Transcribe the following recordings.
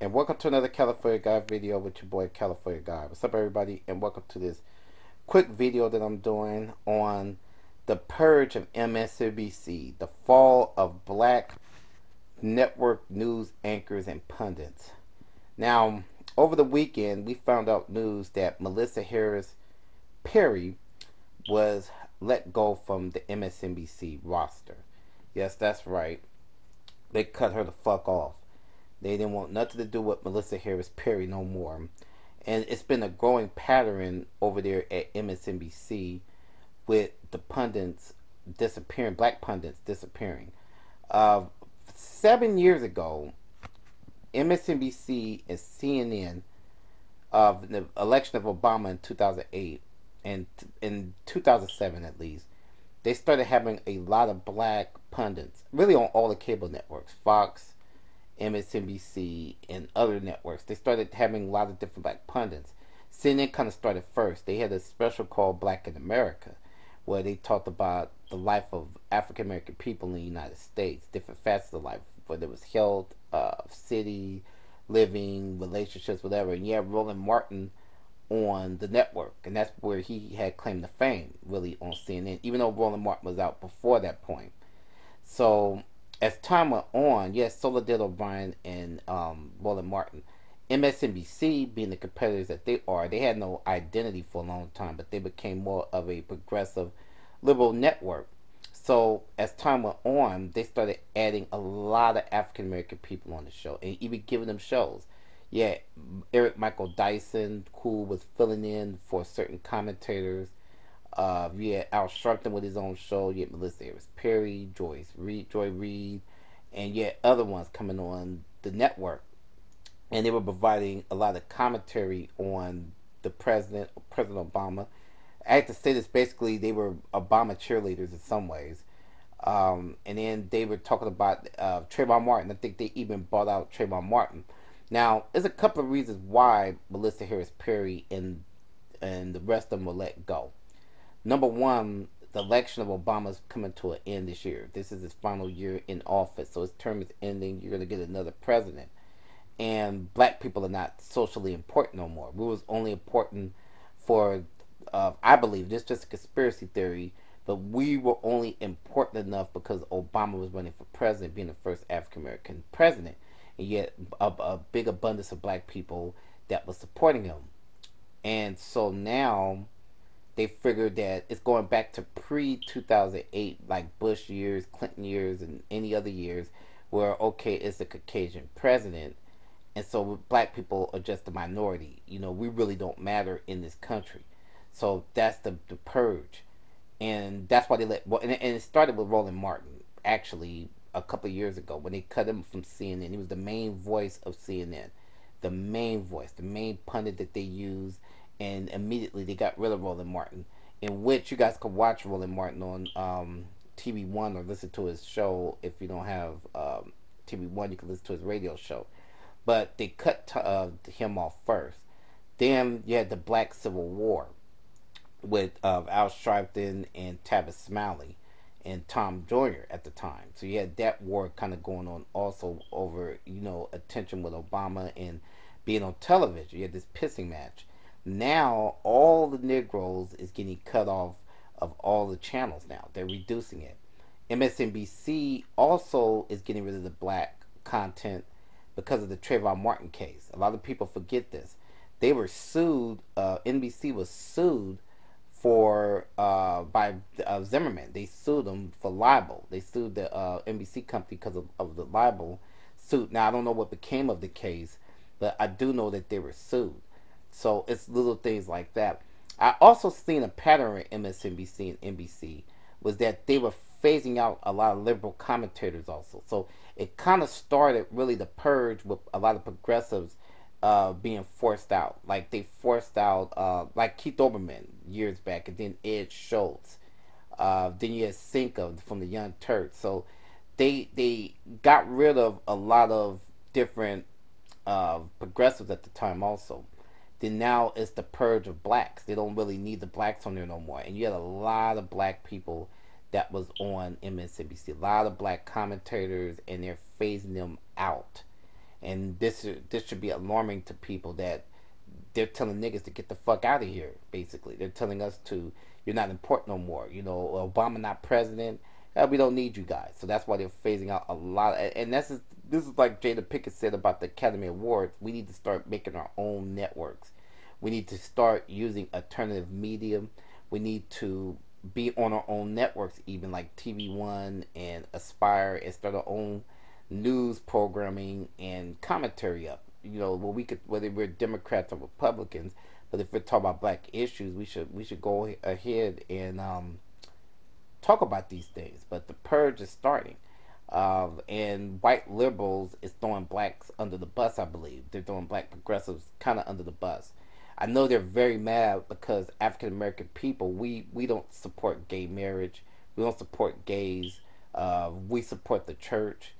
and welcome to another California Guy video with your boy California Guy. What's up everybody and welcome to this quick video that I'm doing on the purge of MSNBC, the fall of black network news anchors and pundits. Now, over the weekend we found out news that Melissa Harris Perry was let go from the MSNBC roster. Yes, that's right. They cut her the fuck off. They didn't want nothing to do with Melissa Harris Perry no more. And it's been a growing pattern over there at MSNBC with the pundits disappearing, black pundits disappearing. Uh, seven years ago, MSNBC and CNN of the election of Obama in 2008 and in 2007 at least, they started having a lot of black pundits, really on all the cable networks, Fox, MSNBC, and other networks. They started having a lot of different black pundits. CNN kind of started first. They had a special called Black in America, where they talked about the life of African American people in the United States, different facets of life, whether it was health, uh, city, living, relationships, whatever. And you have Roland Martin on the network, and that's where he had claimed to fame, really, on CNN, even though Roland Martin was out before that point. So as time went on, yes, Soledad O'Brien and um, Roland Martin, MSNBC being the competitors that they are, they had no identity for a long time, but they became more of a progressive liberal network. So as time went on, they started adding a lot of African American people on the show and even giving them shows. Yeah, Eric Michael Dyson, who was filling in for certain commentators. Uh, you had Al Sharpton with his own show. Had Melissa Harris Perry, Joyce Reid, Joy Reid, and yet other ones coming on the network. And they were providing a lot of commentary on the president, President Obama. I have to say this basically, they were Obama cheerleaders in some ways. Um, and then they were talking about uh, Trayvon Martin. I think they even bought out Trayvon Martin. Now, there's a couple of reasons why Melissa Harris Perry and and the rest of them were let go number one, the election of Obama is coming to an end this year. This is his final year in office, so his term is ending. You're going to get another president, and black people are not socially important no more. We was only important for, uh, I believe, this is just a conspiracy theory, but we were only important enough because Obama was running for president, being the first African American president, and yet a, a big abundance of black people that was supporting him, and so now they figured that it's going back to pre 2008, like Bush years, Clinton years, and any other years, where okay, it's a Caucasian president, and so black people are just a minority. You know, we really don't matter in this country. So that's the the purge, and that's why they let. Well, and, and it started with Roland Martin actually a couple years ago when they cut him from CNN. He was the main voice of CNN, the main voice, the main pundit that they used and immediately they got rid of Roland Martin, in which you guys could watch Roland Martin on um, TV One or listen to his show. If you don't have um, TV One, you can listen to his radio show. But they cut uh, him off first. Then you had the Black Civil War with uh, Al Sharpton and Tavis Smiley and Tom Joyner at the time. So you had that war kind of going on also over, you know, attention with Obama and being on television. You had this pissing match now all the Negroes is getting cut off of all the channels now. They're reducing it. MSNBC also is getting rid of the black content because of the Trayvon Martin case. A lot of people forget this. They were sued. Uh, NBC was sued for uh, by uh, Zimmerman. They sued them for libel. They sued the uh, NBC company because of, of the libel suit. Now I don't know what became of the case, but I do know that they were sued. So it's little things like that. I also seen a pattern in MSNBC and NBC was that they were phasing out a lot of liberal commentators also. So it kind of started really the purge with a lot of progressives uh, being forced out. Like they forced out uh, like Keith Olbermann years back, and then Ed Schultz. Uh, then you had Cinco from the Young Turks. So they they got rid of a lot of different uh, progressives at the time also then now it's the purge of blacks. They don't really need the blacks on there no more. And you had a lot of black people that was on MSNBC. A lot of black commentators, and they're phasing them out. and this this should be alarming to people that they're telling niggas to get the fuck out of here. Basically, they're telling us to you're not important no more. You know, Obama not president. Uh, we don't need you guys. So that's why they're phasing out a lot. Of, and this is this is like Jada Pinkett said about the Academy Awards. We need to start making our own networks. We need to start using alternative medium. We need to be on our own networks, even like TV One and Aspire, and start our own news programming and commentary up. You know, well, we could whether we're Democrats or Republicans, but if we're talking about black issues, we should we should go ahead and um, talk about these things. But the purge is starting, um, and white liberals is throwing blacks under the bus. I believe they're throwing black progressives kind of under the bus. I know they're very mad because African American people we we don't support gay marriage. We don't support gays. Uh, we support the church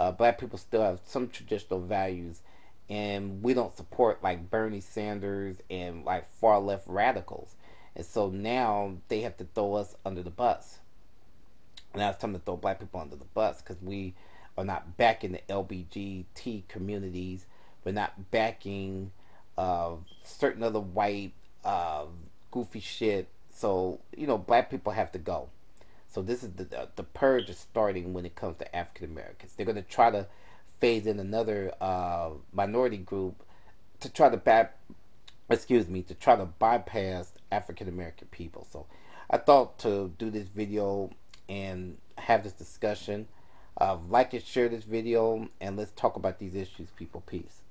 uh, black people still have some traditional values, and we don't support like Bernie Sanders and like far left radicals. And so now they have to throw us under the bus. Now it's time to throw black people under the bus because we are not backing the LBGT communities. We're not backing uh, certain other white uh, goofy shit. So you know, black people have to go. So this is the the, the purge is starting when it comes to African Americans. They're going to try to phase in another uh, minority group to try to back, excuse me, to try to bypass African American people. So I thought to do this video and have this discussion. Uh, like and share this video, and let's talk about these issues, people. Peace.